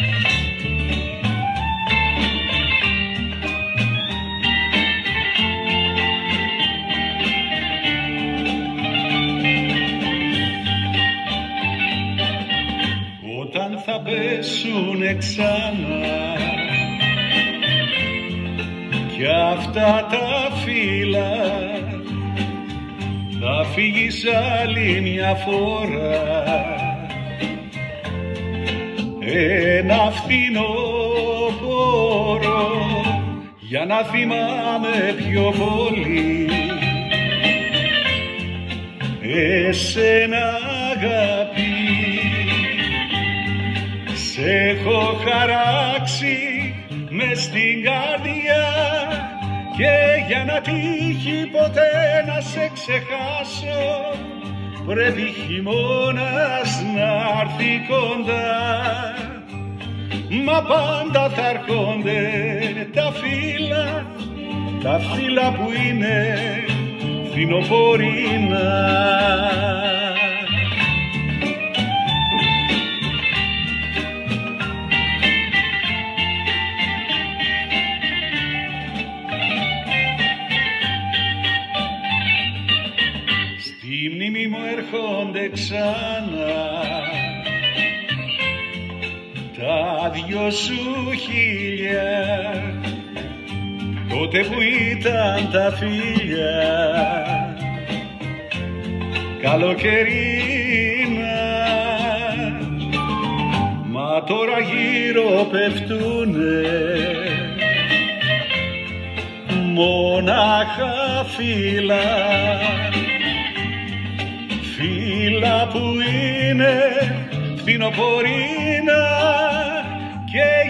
Όταν θα πέσουνε ξανά κι αυτά τα φύλλα θα φύγεις άλλη μια φορά ένα φθινόπωρο για να θυμάμαι πιο πολύ. Εσένα αγάπη σε έχω χαράξει μες στην καρδιά και για να τύχει ποτέ να σε ξεχάσω πρέπει χειμώνας να έρθει κοντά μα πάντα θα έρχονται τα φύλλα τα φύλλα που είναι φθινοπορεινά. Στη μνήμη μου έρχονται ξανά τα δυο σου χίλια τότε που ήταν τα φίλια καλοκαιρίνα μα τώρα γύρω πεφτούνε μονάχα φύλλα φύλλα που είναι φθινοπορεινά. και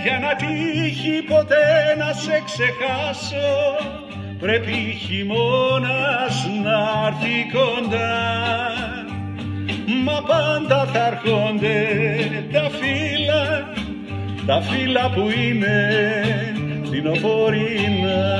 για να τύχει ποτέ να σε ξεχάσω πρέπει χειμώνας να έρθει κοντά. Μα πάντα θα έρχονται τα φύλλα τα φύλλα που είναι φθινοπορεινά